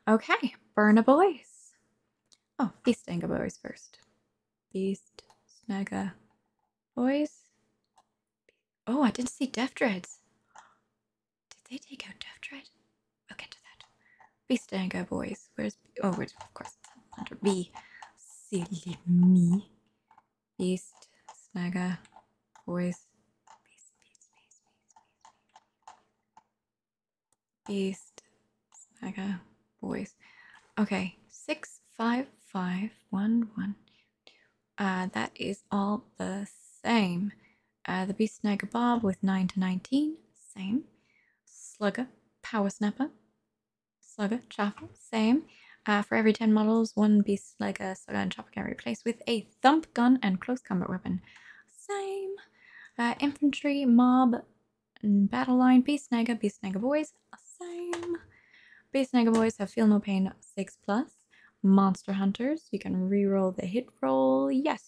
Okay, Burna boys. Oh, Beast Snagga boys first. Beast Snagga boys. Oh, I didn't see Death Dreads. Did they take out Death Dread? We'll get to that. Snagga boys. Where's oh, where's of course under B. Silly me. Beast Snagga, boys. Beast. Snagga, boys. Okay, six, five, five, one, one. Uh, that is all the same. Uh, the Beast Snagga Bob with 9 to 19, same. Slugger, Power Snapper. Slugger, Chopper, same. Uh, for every 10 models, one Beast Slugger, Slugger, and Chopper can be replaced with a Thump Gun and Close Combat Weapon same. Uh, infantry, mob, and battle line, beast snagga, beast snagga boys, same. Beast snagga boys have feel no pain 6 plus. Monster hunters, you can reroll the hit roll, yes.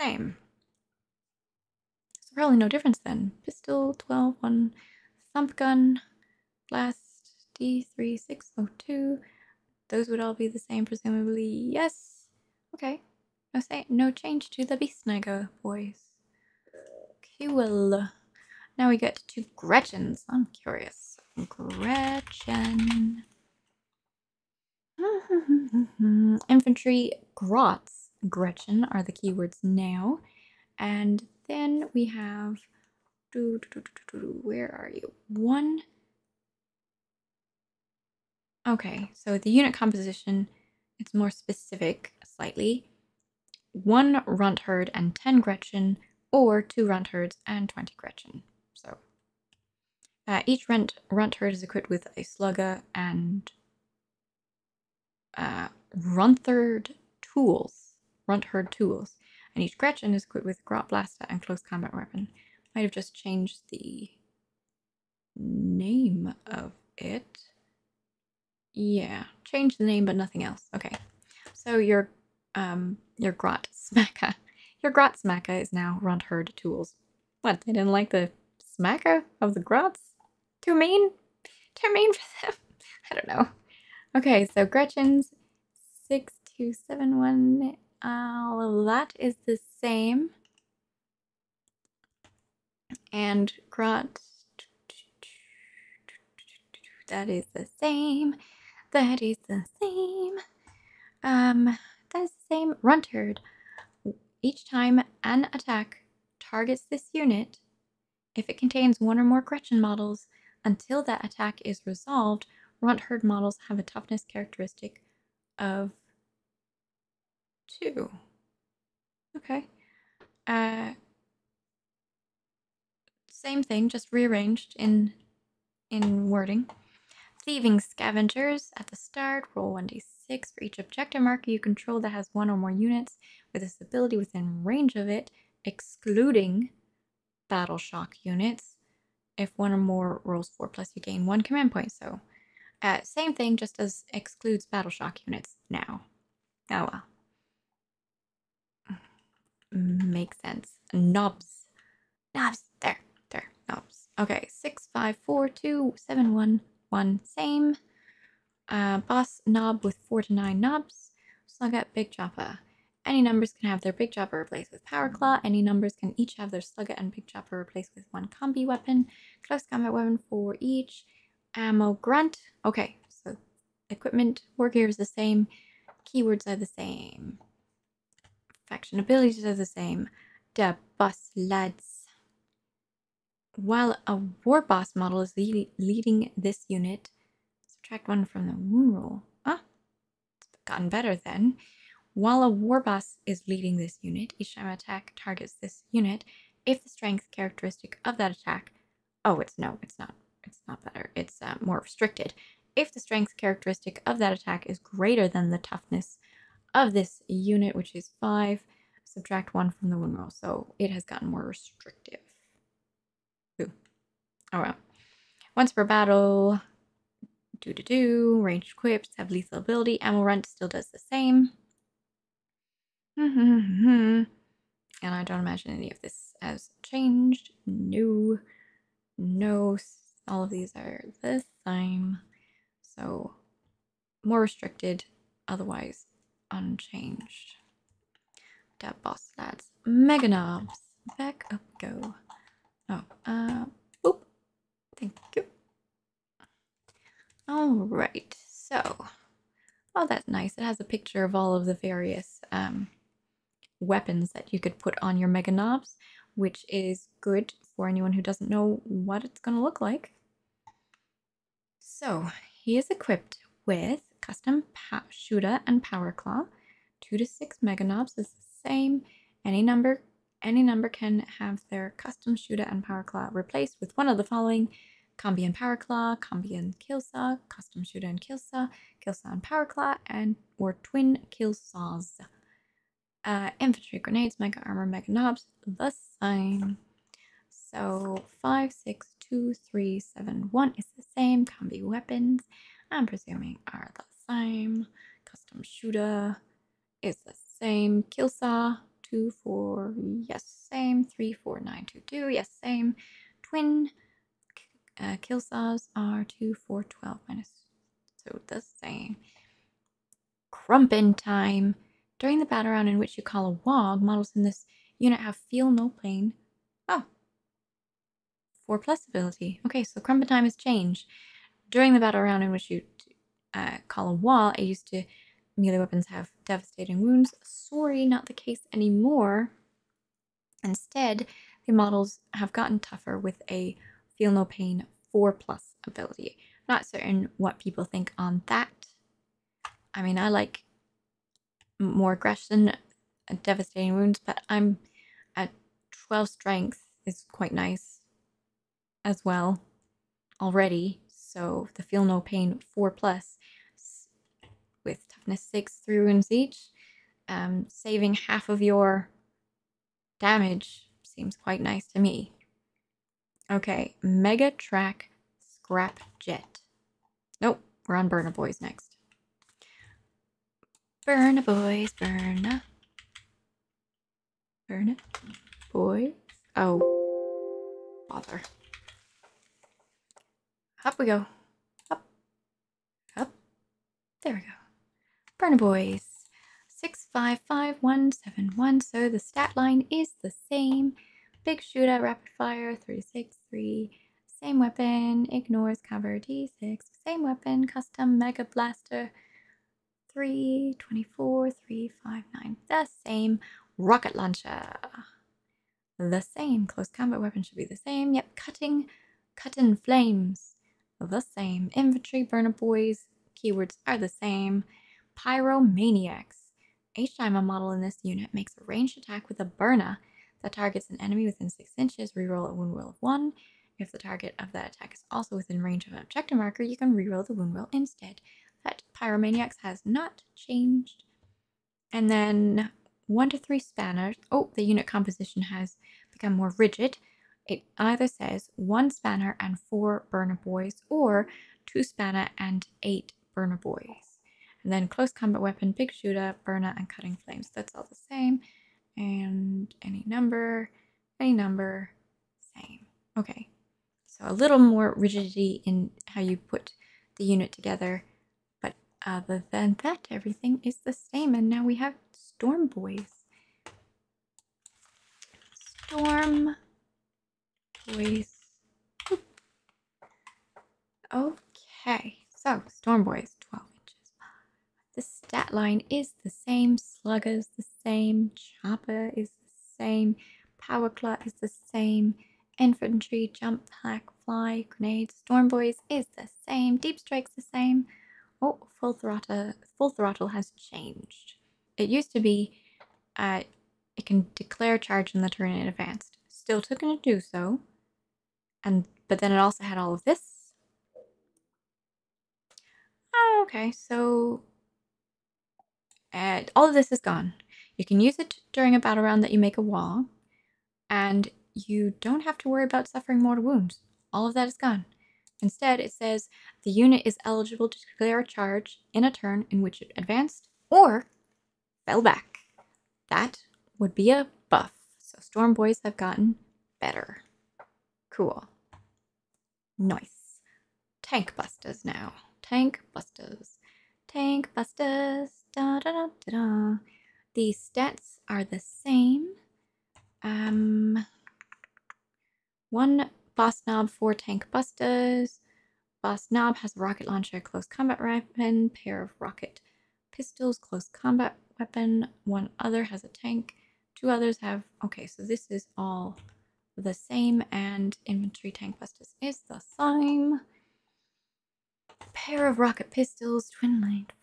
Same. So probably no difference then. Pistol, 12, 1, thump gun, blast, D3, 602. Those would all be the same, presumably. Yes. Okay. No say no change to the Beast Snagga boys. Cool. Now we get to Gretchen's. I'm curious. Gretchen. Infantry Grots, Gretchen are the keywords now. And then we have, where are you? One. Okay, so the unit composition, it's more specific slightly. One runt herd and 10 Gretchen, or two runt herds and 20 Gretchen. So uh, each runt, runt herd is equipped with a slugger and uh, Runtherd tools, Runtherd tools, and each Gretchen is equipped with a Grot Blaster and close combat weapon. Might have just changed the name of it. Yeah, change the name but nothing else. Okay, so your um your Grot Smacker, your Grot Smacker is now Runtherd tools. What? They didn't like the Smacker of the Grots? Too mean? Too mean for them? I don't know. Okay, so Gretchen's 6271, all of that is the same. And Grot, that is the same. That is the same. Um, that's the same. Runtherd. Each time an attack targets this unit, if it contains one or more Gretchen models, until that attack is resolved, Runt herd models have a toughness characteristic of two. Okay. Uh, same thing, just rearranged in in wording. Thieving scavengers at the start, roll 1d6 for each objective marker you control that has one or more units with this ability within range of it, excluding battle shock units. If one or more rolls 4 plus, you gain 1 command point. So uh, same thing, just as excludes battle shock units now. Oh well. Makes sense. Knobs. Knobs. There. There. Knobs. Okay. Six, five, four, two, seven, one, one. Same. Uh, boss knob with four to nine knobs. Slugget Big Chopper. Any numbers can have their Big Chopper replaced with Power Claw. Any numbers can each have their Slugget and Big Chopper replaced with one combi weapon. Close combat weapon for each ammo runt. Okay, so equipment, war gear is the same, keywords are the same, faction abilities are the same. The boss lads. While a war boss model is le leading this unit, subtract one from the wound roll. Ah, it's gotten better then. While a war boss is leading this unit, each time an attack targets this unit, if the strength characteristic of that attack, oh, it's no, it's not it's not better, it's uh, more restricted. If the strength characteristic of that attack is greater than the toughness of this unit, which is 5, subtract 1 from the wound roll. So it has gotten more restrictive. Oh well. Once per battle, do do do, ranged equips have lethal ability. Ammo Runt still does the same. and I don't imagine any of this has changed. No, no all of these are the same. So more restricted, otherwise unchanged. Dab boss lads. Mega knobs. Back up go. Oh, uh. Thank you. Alright, so. Oh, that's nice. It has a picture of all of the various um, weapons that you could put on your mega knobs, which is good for anyone who doesn't know what it's going to look like. So he is equipped with custom shooter and power claw. Two to six mega knobs is the same. Any number any number can have their custom shooter and power claw replaced with one of the following power claw, kill saw, custom shooter and kill saw and power claw, and or twin kill saws. Uh, infantry grenades, mega armor, mega knobs, the same. So five, six, two, three, seven, one is the same. Combi weapons, I'm presuming are the same. Custom shooter is the same. Kill saw, two, four, yes, same. Three, four, nine, two, two, yes, same. Twin uh, kill saws are two, four, twelve minus, so the same. Crumpin time. During the battle round in which you call a Waaagh, models in this unit have feel no pain. Oh, 4 plus ability. Okay, so Crumple Time has changed. During the battle round in which you uh, a Waaagh, I used to melee weapons have devastating wounds. Sorry, not the case anymore. Instead, the models have gotten tougher with a feel no pain 4 plus ability. Not certain what people think on that. I mean, I like more aggression and devastating wounds, but I'm at 12 strength is quite nice as well already. So the feel no pain 4 plus with toughness 6 through wounds each, um, saving half of your damage seems quite nice to me. Okay, Mega Track Scrap Jet. Nope, we're on Burna Boys next. Burna Boys, Burna. Burna Boys. Oh, bother. Up we go. Up. Up. There we go. Burna Boys. 655171. So the stat line is the same. Big shootout, rapid fire, 36, 3. Same weapon, ignores cover, D6. Same weapon, custom mega blaster, 3, 24, 3, 5, 9. The same. Rocket launcher. The same. Close combat weapon should be the same. Yep, cutting, cutting flames. The same. Infantry, burna boys, keywords are the same. Pyromaniacs. Each time a model in this unit makes a ranged attack with a burna that targets an enemy within 6 inches, reroll a wound roll of 1. If the target of that attack is also within range of an objective marker, you can reroll the wound roll instead. That Pyromaniacs has not changed. And then 1 to 3 spanners. Oh, the unit composition has become more rigid. It either says 1 spanner and 4 burna boys, or 2 spanner and 8 burna boys. And then close combat weapon, big shooter, burner, and cutting flames. That's all the same. And any number, any number, same. Okay. So a little more rigidity in how you put the unit together. But other than that, everything is the same. And now we have Storm Boys. Storm Boys. Okay, so Storm Boys, 12 the stat line is the same, Slugger's the same, Chopper is the same, Power Claw is the same, Infantry, Jump Pack, Fly, Grenade, Storm Boys is the same, Deep Strike's the same. Oh, Full Throttle, full throttle has changed. It used to be uh, it can declare charge in the turn in advanced. Still took to do so. And but then it also had all of this. Oh, okay, so and all of this is gone. You can use it during a battle round that you make a Waaagh, and you don't have to worry about suffering mortal wounds. All of that is gone. Instead, it says the unit is eligible to declare a charge in a turn in which it advanced or fell back. That would be a buff. So Storm Boys have gotten better. Cool. Nice. Tank Busters now. Tank Busters. Tank Busters. Da, da, da, da. The stats are the same. Um, one boss knob, four tank busters. Boss knob has a rocket launcher, close combat weapon, pair of rocket pistols, close combat weapon. One other has a tank. Two others have. Okay, so this is all the same, and infantry tank busters is the same. Pair of rocket pistols, twin length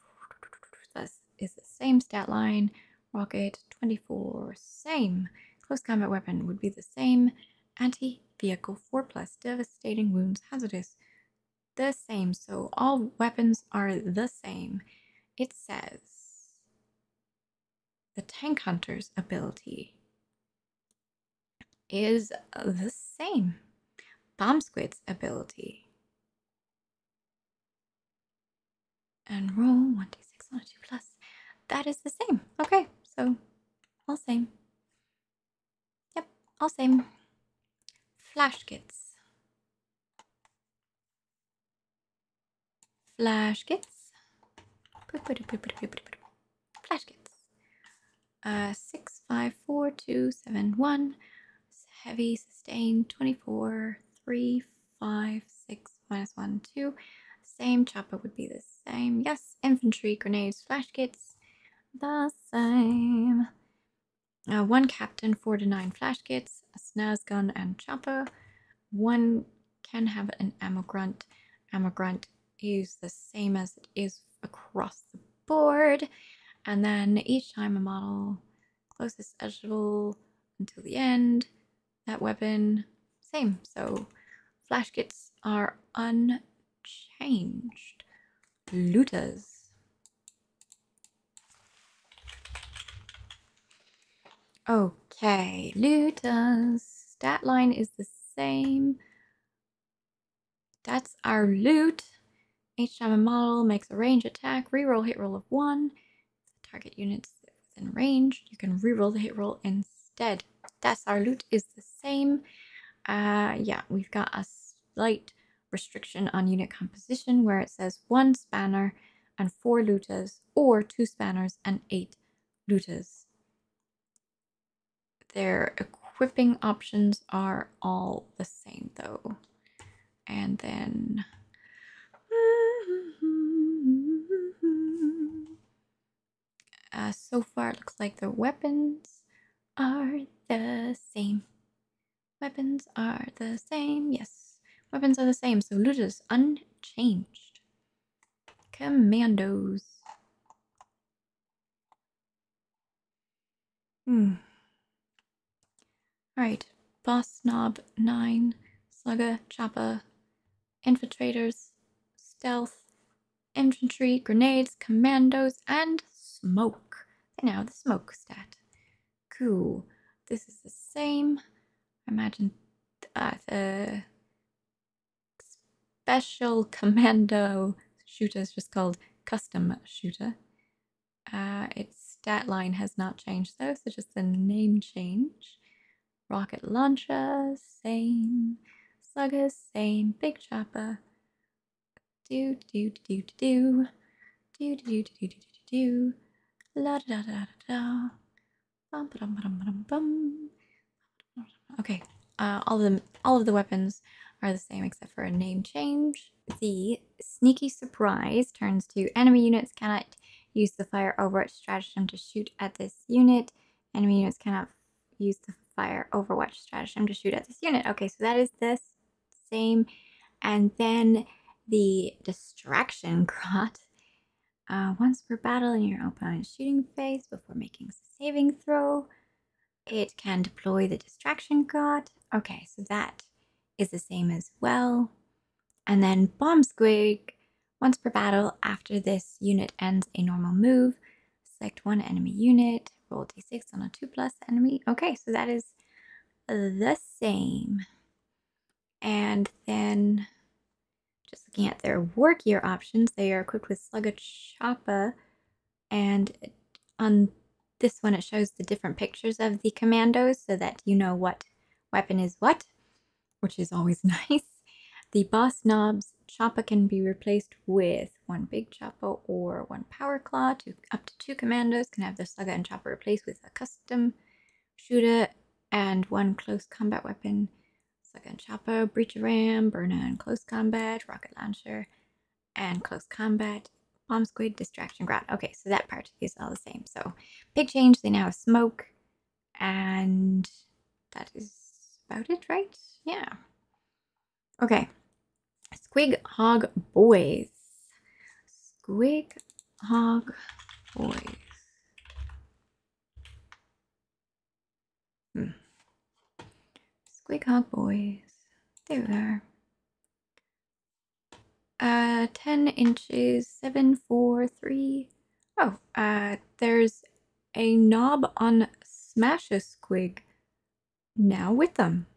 is the same stat line. Rocket 24, same. Close combat weapon would be the same. Anti vehicle 4 plus, devastating wounds, hazardous. The same. So all weapons are the same. It says the tank hunter's ability is the same. Bomb squig's ability. And roll 1d6 on a 2 plus that is the same. Okay, so all same. Yep, all same. Flash Gitz. Flash Gitz. Flash Gitz. Uh, six, five, four, two, seven, one. Heavy, sustain, 24, 3, 5, 6, minus 1, 2. same. Chopper would be the same. Yes, infantry, grenades, flash gitz, the same. Uh, one captain, four to nine flash gitz, a snaz gun, and chopper. One can have an ammo runt. Ammo runt is the same as it is across the board. And then each time a model closest eligible until the end, that weapon, same. So flash gitz are unchanged. Looters. Okay, looters. Stat line is the same. That's our loot. Each time a model makes a range attack, reroll hit roll of one. target units within range, you can reroll the hit roll instead. That's our loot is the same. Uh, yeah, we've got a slight restriction on unit composition where it says one spanner and four looters, or two spanners and eight looters. Their equipping options are all the same though. And then uh, so far it looks like the weapons are the same. Weapons are the same. Yes, weapons are the same. So looters unchanged. Commandos. Hmm. Alright. Boss Snob 9. Slugger, Chopper. Infiltrators. Stealth. Infantry. Grenades. Commandos. And Smoke. They now the smoke stat. Cool. This is the same. Imagine uh, the special commando shooter is just called custom shooter. Uh, its stat line has not changed though, so just the name change. Rocket launcher, same. Slugger, same. Big chopper. Do do do do do do do do do do do do. do La da da da da. Bum ba dum ba dum ba dum bum. Okay, uh, all of them, all of the weapons are the same except for a name change. The sneaky surprise turns to enemy units cannot use the fire overwatch stratagem to shoot at this unit. Enemy units cannot use the fire overwatch stratagem to shoot at this unit. Okay, so that is this same. And then the distraction grot. Uh, once per battle in your opponent's shooting phase before making a saving throw, it can deploy the distraction grot. Okay, so that is the same as well. And then bomb squig. Once per battle, after this unit ends a normal move, select one enemy unit, roll d6 on a 2 plus enemy. Okay, so that is the same. And then just looking at their war gear options, they are equipped with Slugger Choppa. And on this one, it shows the different pictures of the commandos so that you know what weapon is what, which is always nice. The boss knobs chopper can be replaced with one big chopper or one power claw. To up to two commandos can have the slugger and chopper replaced with a custom shooter and one close combat weapon. Slugger and chopper, breacher ram, burner and close combat, rocket launcher, and close combat. Bomb squig, distraction grot. Okay, so that part is all the same. So big change. They now have smoke, and that is about it, right? Yeah. Okay. Squig Hog Boys. Squig Hog Boys. Hmm. Squig Hog Boys. There we are. Uh, 10 inches, 7, 4, 3. Oh, uh, there's a knob on Smasha Squig now with them.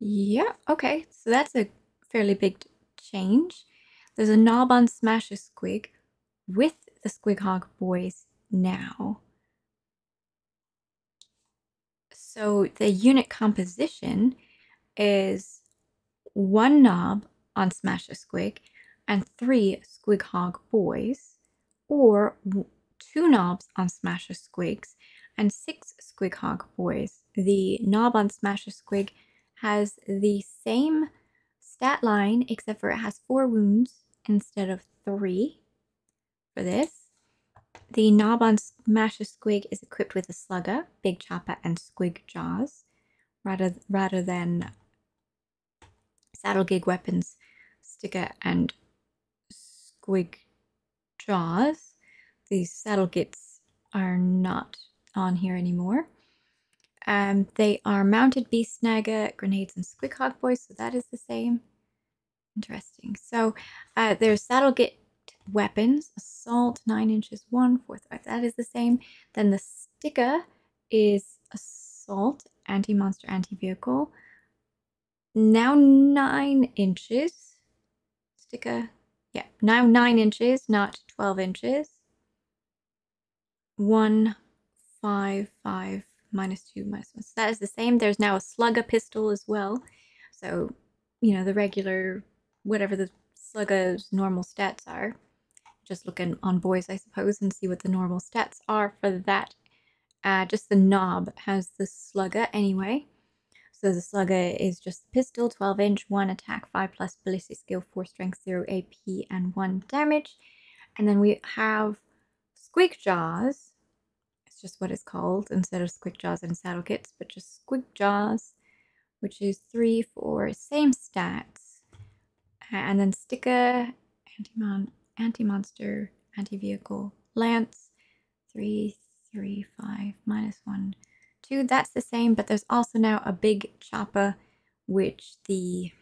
Yeah, okay, so that's a fairly big change. There's a knob on Smasha Squig with the Squig Hog Boys now. So the unit composition is one knob on Smasha Squig and three Squig Hog Boys, or two knobs on Smasha Squigs and six Squig Hog Boys. The knob on Smasha Squig has the same stat line except for it has four wounds instead of three for this. The knob on Smasha Squig is equipped with a Slugger, Big Chopper, and Squig Jaws, rather rather than Saddle Git weapons, Sticker, and Squig Jaws. These Saddle Gits are not on here anymore. Um, they are mounted beast snagger, grenades, and squig hog boys, so that is the same. Interesting. So uh, there's saddle git weapons, assault, nine inches, one, fourth, five. That is the same. Then the sticker is assault, anti monster, anti vehicle. Now nine inches. Sticker, yeah, now nine inches, not 12 inches. One, five, five, minus two, minus one. So that is the same. There's now a slugger pistol as well. So, you know, the regular, whatever the slugger's normal stats are. Just looking on boys, I suppose, and see what the normal stats are for that. Uh, just the knob has the slugger anyway. So the slugger is just pistol, 12 inch, 1 attack, 5 plus ballistic skill, 4 strength, 0 AP, and 1 damage. And then we have Squig Jaws, It's just what it's called instead of Squig Jaws and Saddle Gits, but just Squig Jaws, which is three, four, same stats. And then Sticker, Anti-Mon, Anti-Monster, Anti-Vehicle, Lance, three, three, five, minus one, two. That's the same, but there's also now a big chopper, which the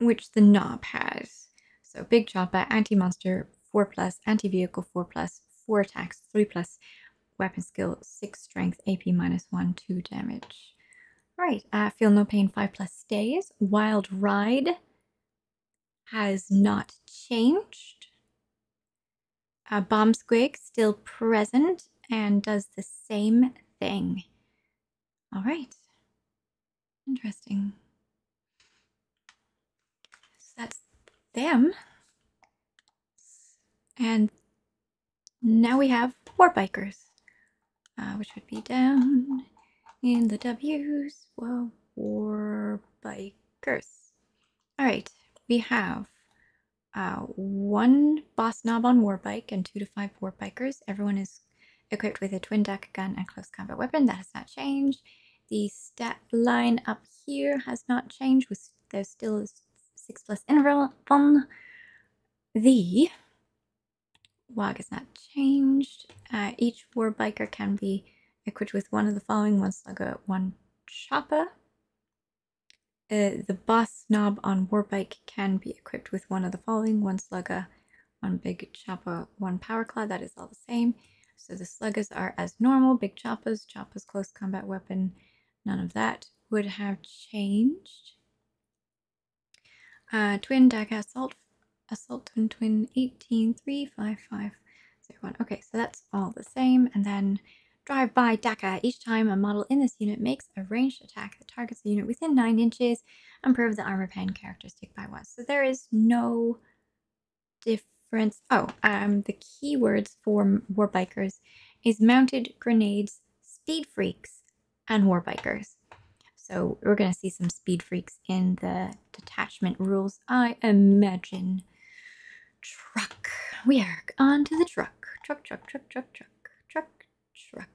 which the knob has. So big chopper, anti-monster, 4 plus, anti-vehicle 4 plus, 4 attacks, 3 plus weapon skill, 6 strength, AP minus 1, 2 damage. Right, uh, feel no pain, 5 plus Days. Wild Ride has not changed. Uh, Bomb Squig still present and does the same thing. All right, interesting. So that's them. And now we have war bikers, uh, which would be down in the W's. Well, war bikers. All right, we have uh, one boss knob on war bike and two to five war bikers. Everyone is equipped with a twin deck gun and close combat weapon. That has not changed. The stat line up here has not changed. There's still six plus interval. on The Waaagh has not changed. Uh, each war biker can be equipped with one of the following one slugger, one chopper. Uh, the boss knob on Warbike can be equipped with one of the following one slugger, one big chopper, one power claw. That is all the same. So the sluggers are as normal, big choppers, choppers, close combat weapon. None of that would have changed. Uh, twin dagger assault Assault Twin Twin 183551. Okay, so that's all the same. And then Drive by Dakka. Each time a model in this unit makes a ranged attack that targets the unit within 9 inches, improve the armor pen characteristic by 1. So there is no difference. Oh, um, the keywords for war bikers is mounted grenades, speed freaks, and war bikers. So we're going to see some speed freaks in the detachment rules, I imagine truck. We are on to the truck. Truck, truck, truck, truck, truck, truck, truck.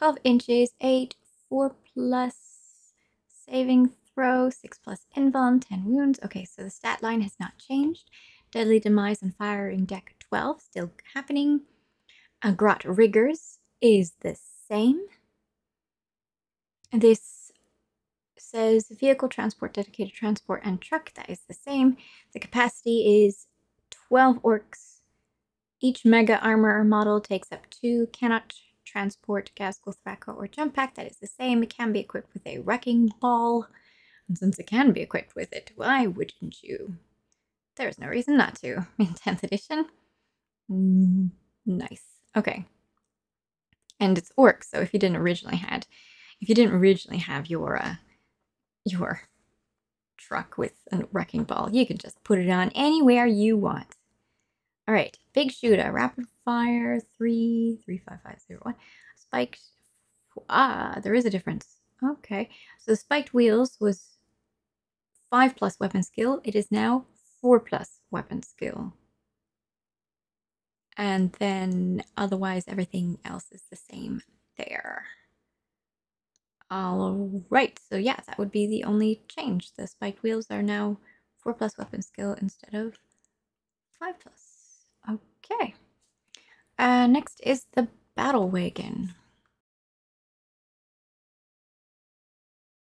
12 inches, 8, 4 plus saving throw, 6 plus invuln, 10 wounds. Okay, so the stat line has not changed. Deadly Demise and Firing Deck 12 still happening. A Grot Riggers is the same. This says vehicle transport, dedicated transport, and truck. That is the same. The capacity is 12 Orks. Each mega armor model takes up two, cannot transport Ghazghkull Thraka or jump pack. That is the same. It can be equipped with a wrecking ball. And since it can be equipped with it, why wouldn't you? There's no reason not to in 10th edition. Mm, nice. Okay. And it's Orks, so if you didn't originally had, if you didn't originally have your, uh, your truck with a wrecking ball, you can just put it on anywhere you want. All right, big shooter, rapid fire, three, three, five, five, zero, one. Spiked. Ah, there is a difference. Okay, so spiked wheels was five plus weapon skill. It is now 4 plus weapon skill. And then otherwise, everything else is the same there. All right, so yeah, that would be the only change. The spiked wheels are now 4 plus weapon skill instead of 5 plus. Okay. Uh, next is the battle wagon.